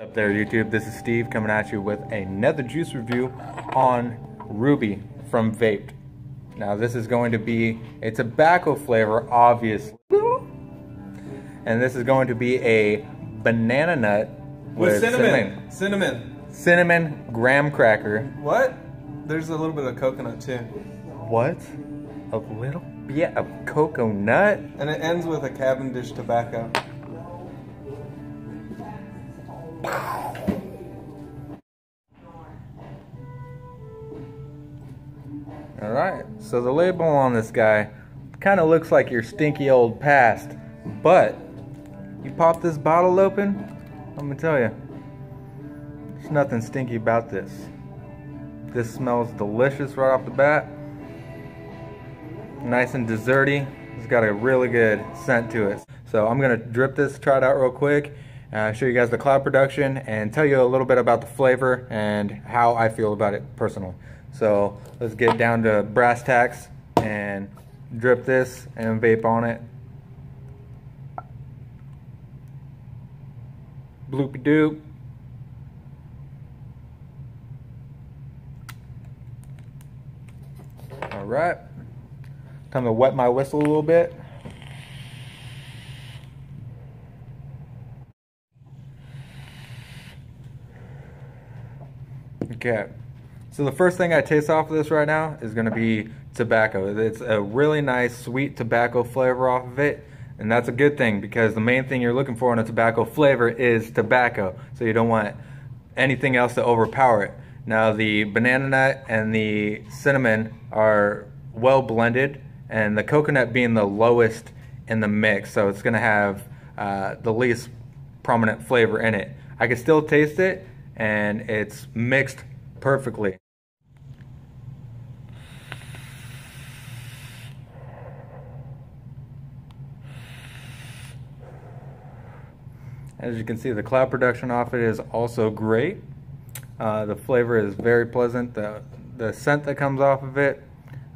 up there YouTube. This is Steve coming at you with another juice review on Ruby from Vaped now this is going to be a tobacco flavor obviously. And this is going to be a banana nut with, with cinnamon. cinnamon. Cinnamon. Cinnamon graham cracker. What? There's a little bit of coconut too. What? A little? Bit of coconut? And it ends with a Cavendish tobacco All right, so the label on this guy kind of looks like your stinky old past, but you pop this bottle open, I'm gonna tell you, there's nothing stinky about this. This smells delicious right off the bat. Nice and desserty. It's got a really good scent to it. So I'm gonna drip this, try it out real quick, uh, show you guys the cloud production, and tell you a little bit about the flavor and how I feel about it personally. So let's get down to brass tacks and drip this and vape on it. Bloopy doop. All right. Time to wet my whistle a little bit. Okay. So the first thing I taste off of this right now is going to be tobacco. It's a really nice sweet tobacco flavor off of it. And that's a good thing because the main thing you're looking for in a tobacco flavor is tobacco. So you don't want anything else to overpower it. Now the banana nut and the cinnamon are well blended and the coconut being the lowest in the mix. So it's going to have uh, the least prominent flavor in it. I can still taste it and it's mixed perfectly. As you can see, the cloud production off it is also great. Uh, the flavor is very pleasant. The, the scent that comes off of it,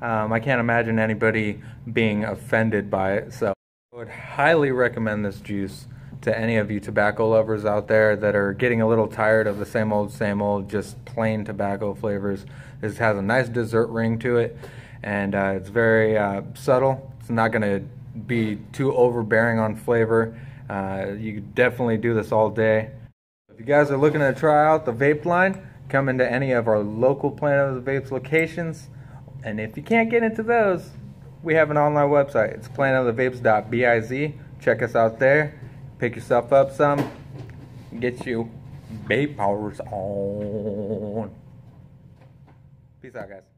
um, I can't imagine anybody being offended by it. So I would highly recommend this juice to any of you tobacco lovers out there that are getting a little tired of the same old, same old, just plain tobacco flavors. This has a nice dessert ring to it, and uh, it's very uh, subtle. It's not going to be too overbearing on flavor. Uh, you definitely do this all day. If you guys are looking to try out the vape line, come into any of our local Planet of the Vapes locations. And if you can't get into those, we have an online website. It's planetofthevapes.biz. Check us out there pick yourself up some, get you vape powers on. Peace out, guys.